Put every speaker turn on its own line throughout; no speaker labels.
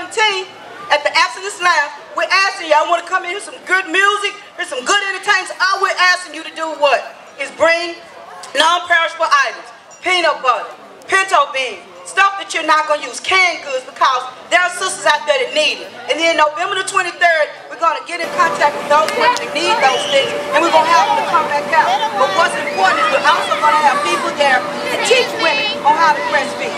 17th at the Abstinence Lounge, we're asking y'all want to come in, hear some good music, hear some good entertainment. All we're asking you to do what? Is bring non-perishable items, peanut butter, pinto beans, stuff that you're not going to use, canned goods, because there are sisters out there that need it. And then November the 23rd, we're going to get in contact with those women that need those things, and we're going to have them to come back out. But what's important is we're also going to have people there to teach women on how to breastfeed.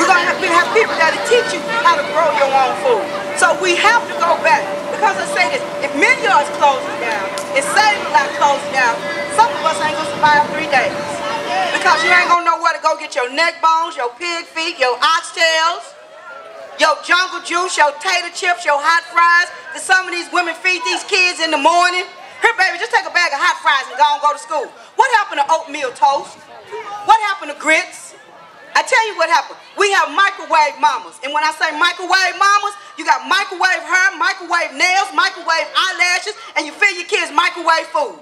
We're going to have, we have people there to teach you how to grow your own food. So we have to go back. Because I say this, if many Minyard's closing down, and Save-A-Lot closing down, some of us ain't going to survive three days. Because you ain't going to know where to go get your neck bones, your pig feet, your oxtails, your jungle juice, your tater chips, your hot fries that some of these women feed these kids in the morning. Here, baby, just take a bag of hot fries and go and go to school. What happened to oatmeal toast? What happened to grits? I tell you what happened. We have microwave mamas. And when I say microwave mamas, you got microwave hair, microwave nails, microwave eyelashes, and you feed your kids microwave food.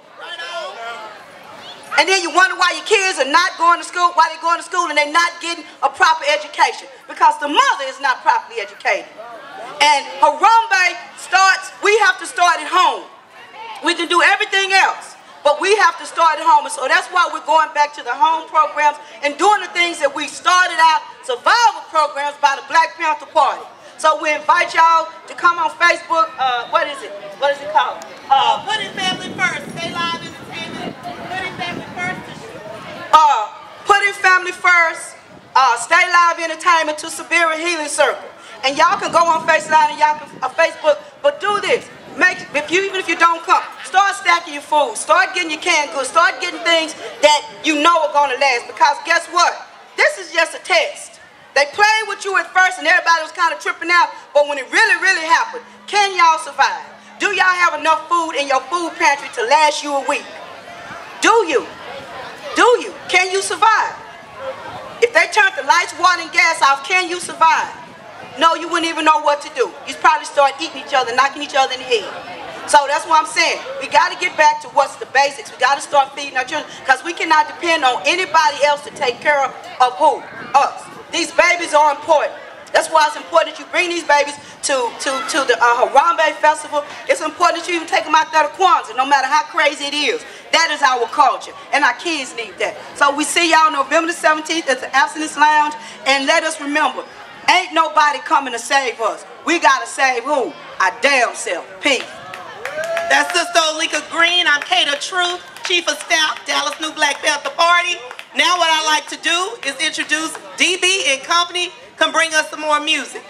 And then you wonder why your kids are not going to school, why they're going to school and they're not getting a proper education. Because the mother is not properly educated. And Harambe starts, we have to start at home. We can do everything else. But we have to start at home. And so that's why we're going back to the home programs and doing the things that we started out, survival programs by the Black Panther Party. So we invite y'all to come on Facebook. Uh, what is it? What is it called?
Uh, put it family first. Stay live entertainment. Put it family first.
Uh, putting family first. Uh, stay live entertainment to Siberia Healing Circle. And y'all can go on Facebook and y'all uh, Facebook. But do this. Make if you even if you don't come, start stacking your food. Start getting your canned goods. Start getting things that you know are gonna last. Because guess what? This is just a test. They played with you at first and everybody was kind of tripping out, but when it really, really happened, can y'all survive? Do y'all have enough food in your food pantry to last you a week? Do you? Do you? Can you survive? If they the lights, water, and gas off, can you survive? No, you wouldn't even know what to do. You'd probably start eating each other, knocking each other in the head. So that's what I'm saying. We got to get back to what's the basics. We got to start feeding our children because we cannot depend on anybody else to take care of, of who? Us. These babies are important. That's why it's important that you bring these babies to, to, to the uh, Harambee Festival. It's important that you even take them out there to Kwanzaa, no matter how crazy it is. That is our culture, and our kids need that. So we see y'all November the 17th at the Abstinence Lounge, and let us remember, ain't nobody coming to save us. We got to save who? Our damn self. Peace.
That's Sister Olika Green. I'm Kata Truth, Chief of Staff, Dallas New Black Panther Party. Now what I like to do is introduce DB and company. Come bring us some more music.